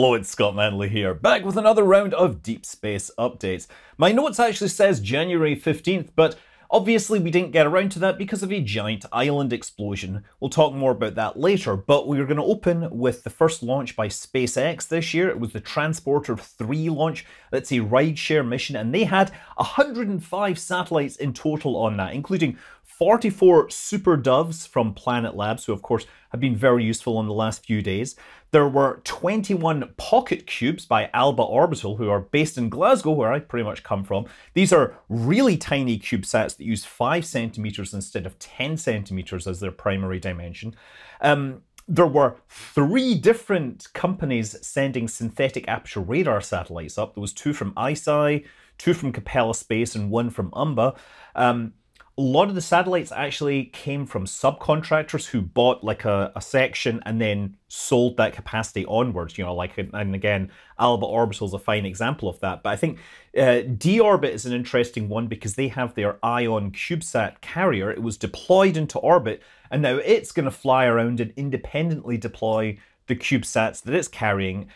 Hello, it's Scott Manley here, back with another round of Deep Space updates. My notes actually says January 15th, but obviously we didn't get around to that because of a giant island explosion. We'll talk more about that later, but we're going to open with the first launch by SpaceX this year. It was the Transporter 3 launch. That's a rideshare mission, and they had 105 satellites in total on that, including 44 Super Doves from Planet Labs, who of course have been very useful in the last few days. There were 21 Pocket Cubes by Alba Orbital, who are based in Glasgow, where I pretty much come from. These are really tiny CubeSats that use 5 centimeters instead of 10 centimeters as their primary dimension. Um, there were three different companies sending synthetic aperture radar satellites up. There was two from ICEYE, two from Capella Space, and one from Umbra. Um, a lot of the satellites actually came from subcontractors who bought like a, a, section and then sold that capacity onwards. You know, like and again, Alba Orbital is a fine example of that. But I think uh, D-Orbit is an interesting one because they have their Ion CubeSat carrier. It was deployed into orbit, and now it's going to fly around and independently deploy the CubeSats that it's carrying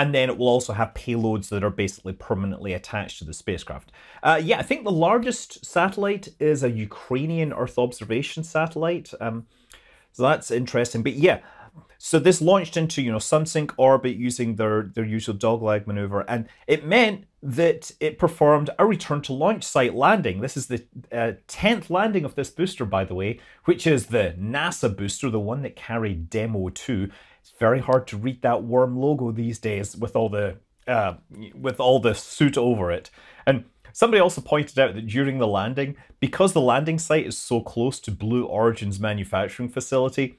and then it will also have payloads that are basically permanently attached to the spacecraft. Uh, yeah, I think the largest satellite is a Ukrainian Earth observation satellite. Um, so that's interesting. But yeah, so this launched into you know sunsync orbit using their their usual dogleg maneuver, and it meant that it performed a return to launch site landing. This is the uh, tenth landing of this booster, by the way, which is the NASA booster, the one that carried Demo two. It's very hard to read that worm logo these days with all the uh, with all the suit over it. And somebody also pointed out that during the landing, because the landing site is so close to Blue Origin's manufacturing facility,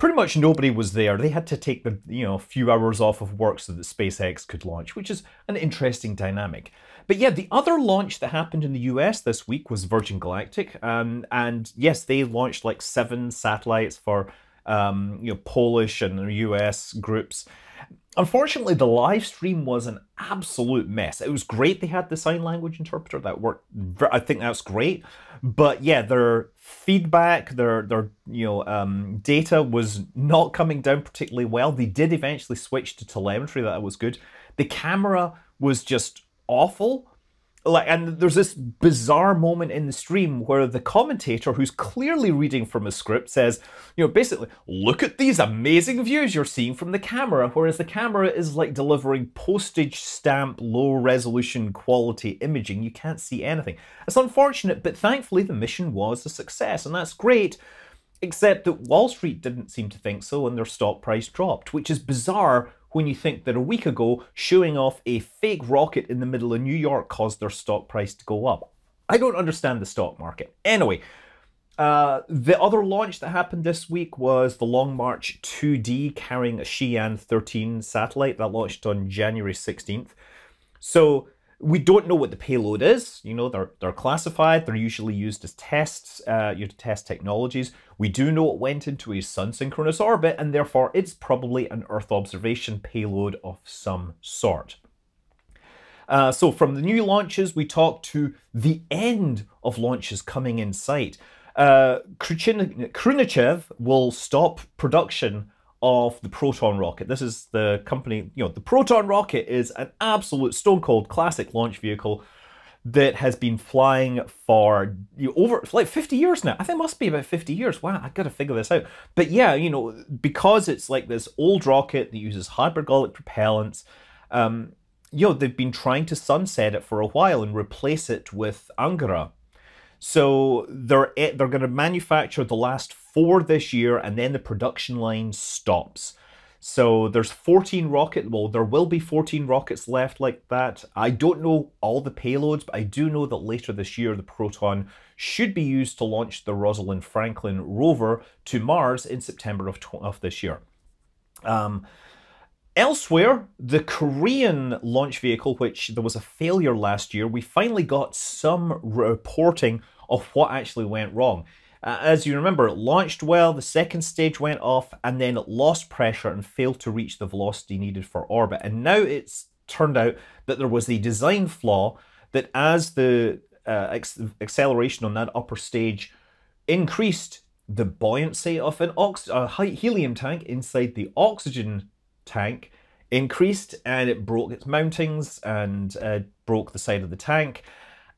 pretty much nobody was there. They had to take the you know a few hours off of work so that SpaceX could launch, which is an interesting dynamic. But yeah, the other launch that happened in the US this week was Virgin Galactic, um, and yes, they launched like seven satellites for um, you know, Polish and US groups. Unfortunately, the live stream was an absolute mess. It was great they had the sign language interpreter that worked. I think that's great, but yeah, their feedback, their their you know um, data was not coming down particularly well. They did eventually switch to telemetry. That was good. The camera was just awful like and there's this bizarre moment in the stream where the commentator who's clearly reading from a script says you know basically look at these amazing views you're seeing from the camera whereas the camera is like delivering postage stamp low resolution quality imaging. You can't see anything. It's unfortunate but thankfully the mission was a success and that's great except that wall street didn't seem to think so and their stock price dropped which is bizarre when you think that a week ago, showing off a fake rocket in the middle of New York caused their stock price to go up. I don't understand the stock market. Anyway, uh, the other launch that happened this week was the Long March 2D carrying a Shiyan 13 satellite that launched on January 16th. So we don't know what the payload is. You know, they're, they're classified. They're usually used as tests, uh, you to test technologies. We do know it went into a sun-synchronous orbit, and therefore it's probably an Earth observation payload of some sort. Uh, so from the new launches, we talk to the end of launches coming in sight. Uh, will stop production of the Proton rocket. This is the company, you know, the Proton rocket is an absolute stone cold classic launch vehicle that has been flying for you know, over like 50 years now. I think it must be about 50 years. Wow, I got to figure this out. But yeah, you know, because it's like this old rocket that uses hypergolic propellants, um, you know, they've been trying to sunset it for a while and replace it with Angara. So they're they're going to manufacture the last four this year, and then the production line stops. So there's 14 rocket, well, there will be 14 rockets left like that. I don't know all the payloads, but I do know that later this year, the Proton should be used to launch the Rosalind Franklin rover to Mars in September of, of this year. Um, Elsewhere, the Korean launch vehicle, which there was a failure last year, we finally got some reporting of what actually went wrong. Uh, as you remember, it launched well, the second stage went off, and then it lost pressure and failed to reach the velocity needed for orbit. And now it's turned out that there was a design flaw that as the uh, acceleration on that upper stage increased, the buoyancy of an ox- a helium tank inside the oxygen tank increased and it broke its mountings and uh, broke the side of the tank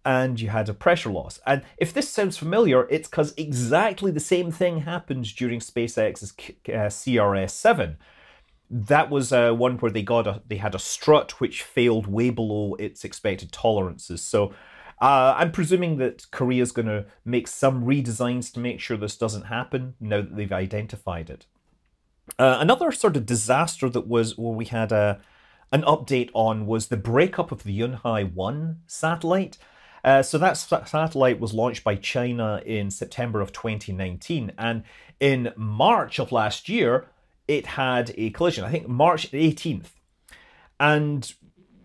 and you had a pressure loss. And if this sounds familiar, it's because exactly the same thing happened during SpaceX's uh, CRS-7. That was uh, one where they got a, they had a strut which failed way below its expected tolerances. So uh, I'm presuming that Korea is going to make some redesigns to make sure this doesn't happen now that they've identified it. Uh, another sort of disaster that was where we had a an update on was the breakup of the Yunhai 1 satellite. Uh, so that satellite was launched by China in September of 2019, and in March of last year, it had a collision. I think March 18th, and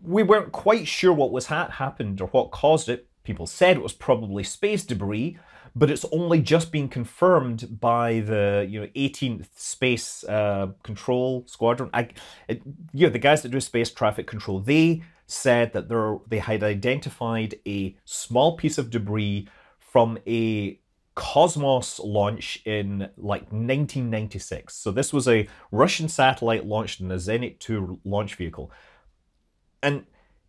we weren't quite sure what was ha- happened or what caused it. People said it was probably space debris, but it's only just been confirmed by the you know 18th Space uh, Control Squadron. I, it, you know, the guys that do space traffic control. They said that there, they had identified a small piece of debris from a Cosmos launch in like 1996. So this was a Russian satellite launched in a Zenit 2 launch vehicle. And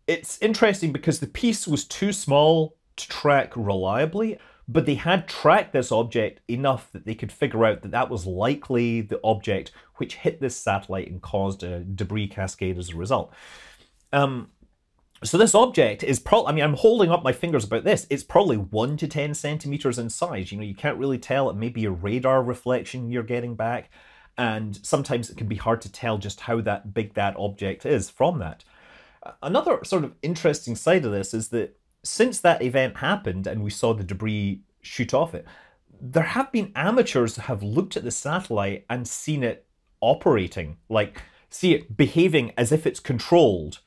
it's interesting because the piece was too small to track reliably, but they had tracked this object enough that they could figure out that that was likely the object which hit this satellite and caused a debris cascade as a result. Um, so this object is probably, I mean, I'm holding up my fingers about this. It's probably 1 to 10 centimeters in size. You know, you can't really tell. It may be a radar reflection you're getting back. And sometimes it can be hard to tell just how that big that object is from that. Another sort of interesting side of this is that since that event happened and we saw the debris shoot off it, there have been amateurs who have looked at the satellite and seen it operating, like see it behaving as if it's controlled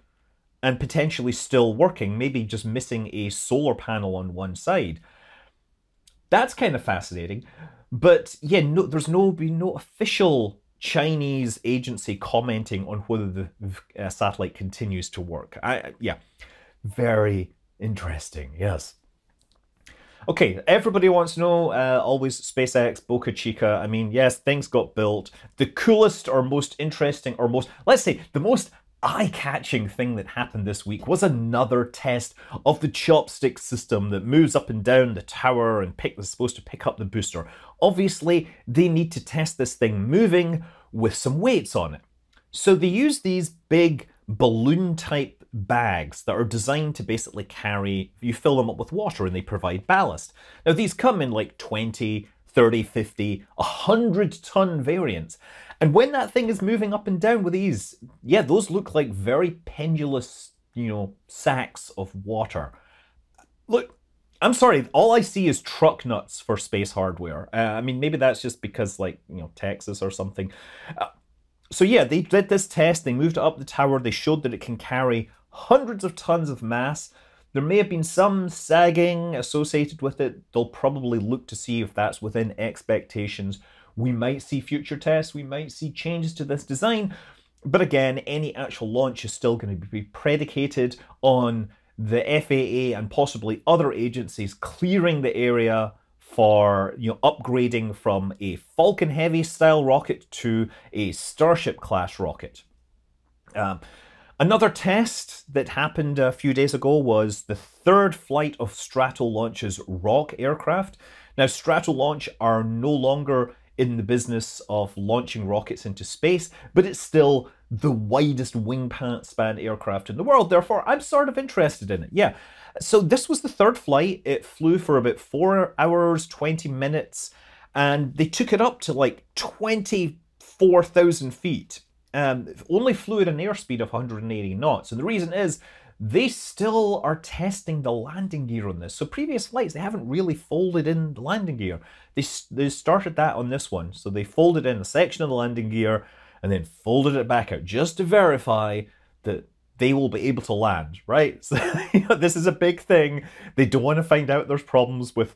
and potentially still working, maybe just missing a solar panel on one side. That's kind of fascinating. But yeah, no, there's no be no official Chinese agency commenting on whether the uh, satellite continues to work. I yeah, very interesting. Yes. Okay, everybody wants to know, uh, always SpaceX, Boca Chica. I mean, yes, things got built. The coolest or most interesting or most, let's say, the most eye-catching thing that happened this week was another test of the chopstick system that moves up and down the tower and pick, is supposed to pick up the booster. Obviously, they need to test this thing moving with some weights on it. So they use these big balloon-type bags that are designed to basically carry, you fill them up with water and they provide ballast. Now these come in like 20, 30, 50, 100 ton variants. And when that thing is moving up and down with ease, yeah, those look like very pendulous, you know, sacks of water. Look, I'm sorry, all I see is truck nuts for space hardware. Uh, I mean, maybe that's just because, like, you know, Texas or something. Uh, so yeah, they did this test, they moved it up the tower, they showed that it can carry hundreds of tons of mass. There may have been some sagging associated with it. They'll probably look to see if that's within expectations we might see future tests, we might see changes to this design, but again, any actual launch is still going to be predicated on the FAA and possibly other agencies clearing the area for you know upgrading from a Falcon Heavy style rocket to a Starship class rocket. Um, another test that happened a few days ago was the third flight of Stratolaunch's Roc aircraft. Now, Stratolaunch are no longer in the business of launching rockets into space, but it's still the widest wingspan aircraft in the world. Therefore, I'm sort of interested in it. Yeah. So this was the third flight. It flew for about four hours, 20 minutes, and they took it up to like 24,000 feet. Um, only flew at an airspeed of 180 knots. And the reason is they still are testing the landing gear on this. So previous flights, they haven't really folded in the landing gear. They, they started that on this one. So they folded in a section of the landing gear and then folded it back out just to verify that they will be able to land, right? So this is a big thing. They don't want to find out there's problems with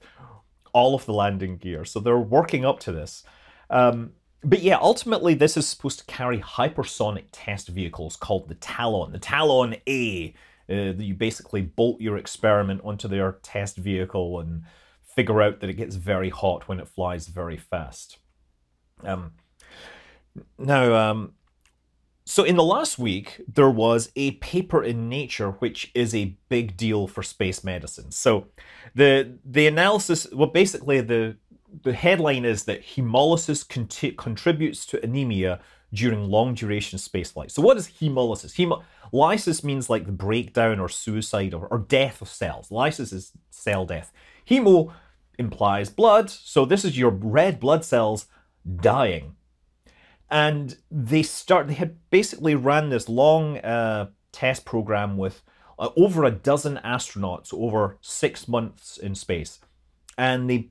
all of the landing gear. So they're working up to this. Um, but yeah, ultimately, this is supposed to carry hypersonic test vehicles called the Talon, the Talon A. Uh, you basically bolt your experiment onto their test vehicle and figure out that it gets very hot when it flies very fast. Um, now, um, So, in the last week, there was a paper in Nature, which is a big deal for space medicine. So, the the analysis, well, basically, the the headline is that hemolysis cont- contributes to anemia during long duration spaceflight. So, what is hemolysis? Hemolysis means like the breakdown or suicide or, or death of cells. Lysis is cell death. Hemo implies blood, so this is your red blood cells dying and they start they had basically ran this long uh, test program with uh, over a dozen astronauts over six months in space and they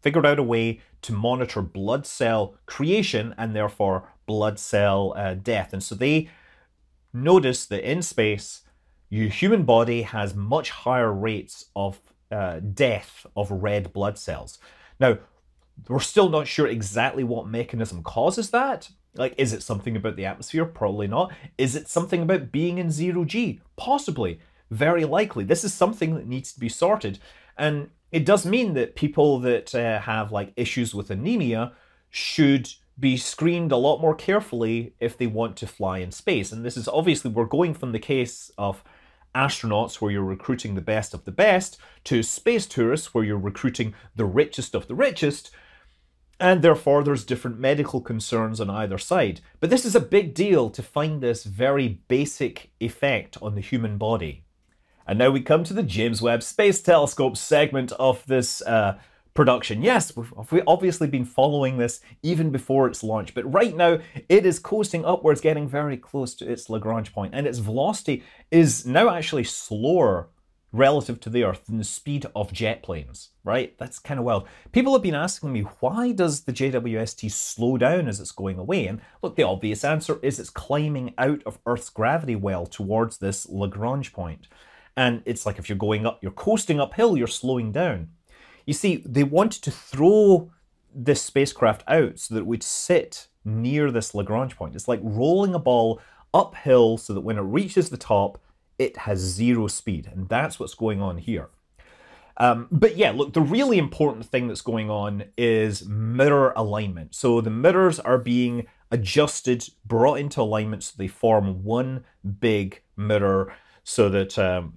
figured out a way to monitor blood cell creation and therefore blood cell uh, death and so they noticed that in space your human body has much higher rates of uh, death of red blood cells now we're still not sure exactly what mechanism causes that. Like, is it something about the atmosphere? Probably not. Is it something about being in zero G? Possibly. Very likely. This is something that needs to be sorted. And it does mean that people that uh, have like issues with anemia should be screened a lot more carefully if they want to fly in space. And this is obviously, we're going from the case of astronauts where you're recruiting the best of the best to space tourists where you're recruiting the richest of the richest and therefore there's different medical concerns on either side. But this is a big deal to find this very basic effect on the human body. And now we come to the James Webb Space Telescope segment of this uh, production. Yes, we've obviously been following this even before its launch, but right now it is coasting upwards, getting very close to its Lagrange point, and its velocity is now actually slower relative to the Earth than the speed of jet planes, right? That's kind of wild. People have been asking me, why does the JWST slow down as it's going away? And look, the obvious answer is it's climbing out of Earth's gravity well towards this Lagrange point. And it's like if you're going up, you're coasting uphill, you're slowing down. You see, they wanted to throw this spacecraft out so that it would sit near this Lagrange point. It's like rolling a ball uphill so that when it reaches the top, it has zero speed. And that's what's going on here. Um, but yeah, look, the really important thing that's going on is mirror alignment. So the mirrors are being adjusted, brought into alignment so they form one big mirror so that um,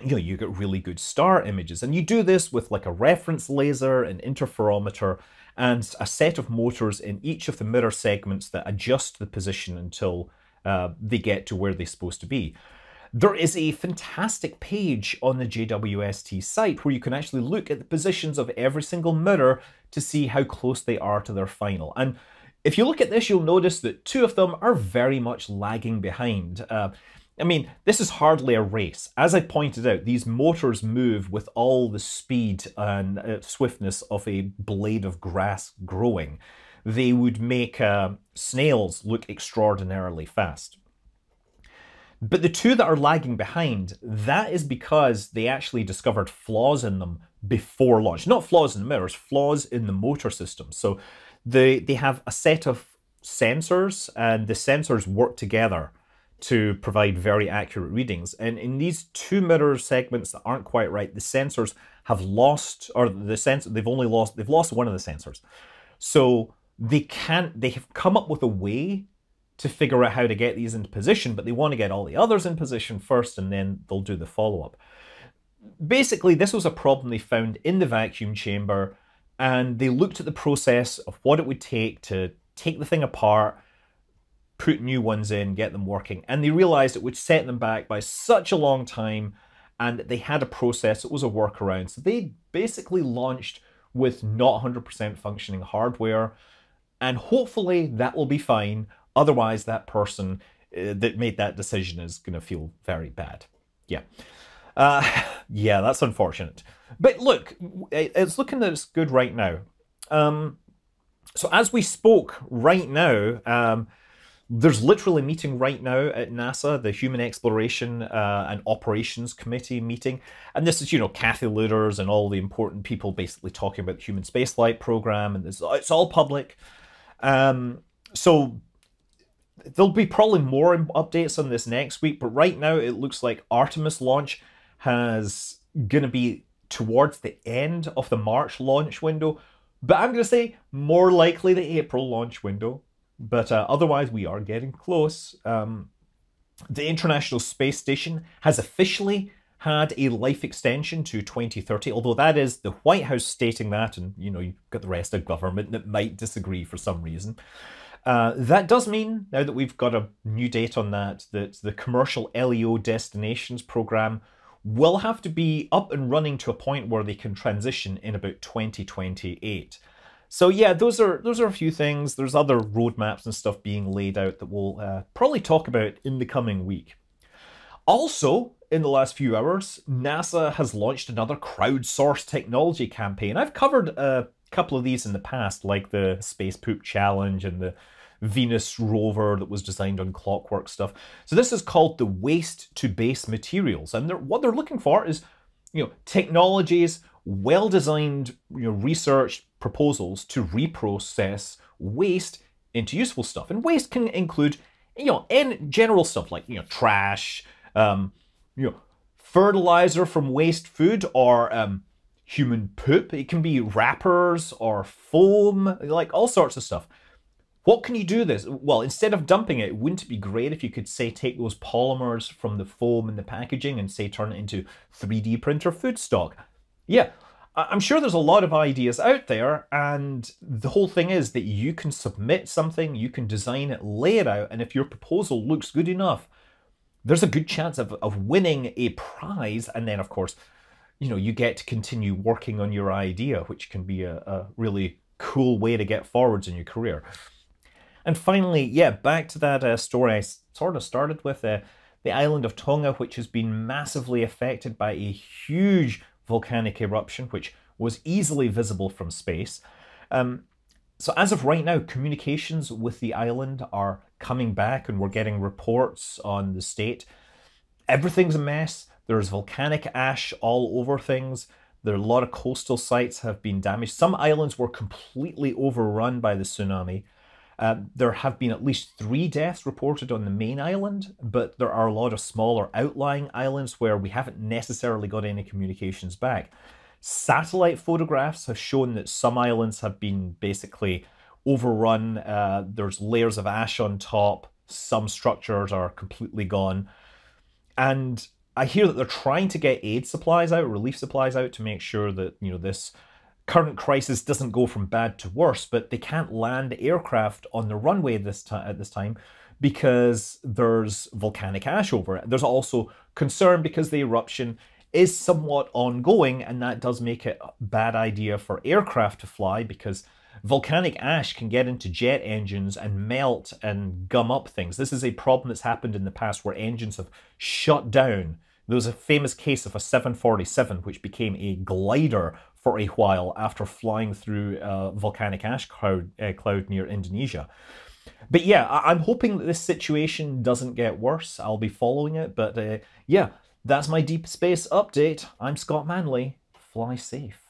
you know you get really good star images. And you do this with like a reference laser, an interferometer, and a set of motors in each of the mirror segments that adjust the position until uh, they get to where they're supposed to be. There is a fantastic page on the JWST site where you can actually look at the positions of every single mirror to see how close they are to their final. And if you look at this, you'll notice that two of them are very much lagging behind. Uh, I mean, this is hardly a race. As I pointed out, these motors move with all the speed and uh, swiftness of a blade of grass growing. They would make uh, snails look extraordinarily fast. But the two that are lagging behind, that is because they actually discovered flaws in them before launch. Not flaws in the mirrors, flaws in the motor system. So they, they have a set of sensors, and the sensors work together to provide very accurate readings. And in these two mirror segments that aren't quite right, the sensors have lost, or the sensor, they've only lost, they've lost one of the sensors. So they can't, they have come up with a way to figure out how to get these into position, but they want to get all the others in position first and then they'll do the follow up. Basically, this was a problem they found in the vacuum chamber and they looked at the process of what it would take to take the thing apart, put new ones in, get them working, and they realized it would set them back by such a long time and they had a process, it was a workaround. So they basically launched with not 100% functioning hardware and hopefully that will be fine Otherwise, that person uh, that made that decision is going to feel very bad. Yeah. Uh, yeah, that's unfortunate. But look, it's looking that it's good right now. Um, so as we spoke right now, um, there's literally a meeting right now at NASA, the Human Exploration uh, and Operations Committee meeting. And this is, you know, Kathy Lueders and all the important people basically talking about the human spaceflight program. And this, it's all public. Um, so there'll be probably more updates on this next week, but right now it looks like Artemis launch has going to be towards the end of the March launch window, but I'm going to say more likely the April launch window. But uh, otherwise we are getting close. Um, the International Space Station has officially had a life extension to 2030, although that is the White House stating that, and you know, you've got the rest of government that might disagree for some reason. Uh, that does mean, now that we've got a new date on that, that the commercial LEO destinations program will have to be up and running to a point where they can transition in about 2028. So yeah, those are those are a few things. There's other roadmaps and stuff being laid out that we'll uh, probably talk about in the coming week. Also, in the last few hours, NASA has launched another crowdsourced technology campaign. I've covered a couple of these in the past, like the Space Poop Challenge and the Venus rover that was designed on clockwork stuff. So this is called the waste to base materials, and they're, what they're looking for is, you know, technologies, well-designed, you know, researched proposals to reprocess waste into useful stuff. And waste can include, you know, in general stuff like you know trash, um, you know, fertilizer from waste food or um, human poop. It can be wrappers or foam, like all sorts of stuff. What can you do this? Well, instead of dumping it, wouldn't it be great if you could say take those polymers from the foam and the packaging and say turn it into 3D printer food stock? Yeah, I'm sure there's a lot of ideas out there, and the whole thing is that you can submit something, you can design it, lay it out, and if your proposal looks good enough, there's a good chance of, of winning a prize. And then, of course, you know, you get to continue working on your idea, which can be a, a really cool way to get forwards in your career. And finally, yeah, back to that uh, story I sort of started with uh, the island of Tonga, which has been massively affected by a huge volcanic eruption, which was easily visible from space. Um, so, as of right now, communications with the island are coming back, and we're getting reports on the state. Everything's a mess. There's volcanic ash all over things. There are a lot of coastal sites have been damaged. Some islands were completely overrun by the tsunami. Uh, there have been at least three deaths reported on the main island, but there are a lot of smaller outlying islands where we haven't necessarily got any communications back. Satellite photographs have shown that some islands have been basically overrun. Uh, there's layers of ash on top. Some structures are completely gone. And I hear that they're trying to get aid supplies out, relief supplies out to make sure that, you know, this current crisis doesn't go from bad to worse, but they can't land aircraft on the runway this at this time because there's volcanic ash over it. There's also concern because the eruption is somewhat ongoing, and that does make it a bad idea for aircraft to fly because volcanic ash can get into jet engines and melt and gum up things. This is a problem that's happened in the past where engines have shut down. There was a famous case of a 747 which became a glider for a while after flying through a volcanic ash cloud, uh, cloud near Indonesia. But yeah, I- am hoping that this situation doesn't get worse. I'll be following it. But uh, yeah, that's my deep space update. I'm Scott Manley. Fly safe.